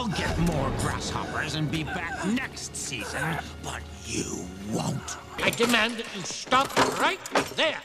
I'll get more grasshoppers and be back next season, but you won't. I demand that you stop right there.